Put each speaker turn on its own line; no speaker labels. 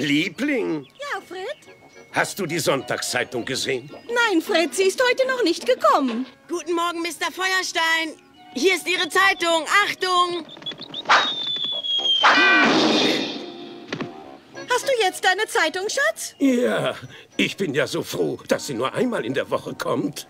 Liebling,
Ja, Fred?
hast du die Sonntagszeitung gesehen?
Nein, Fred, sie ist heute noch nicht gekommen.
Guten Morgen, Mr. Feuerstein. Hier ist Ihre Zeitung. Achtung!
Hast du jetzt deine Zeitung, Schatz?
Ja, ich bin ja so froh, dass sie nur einmal in der Woche kommt.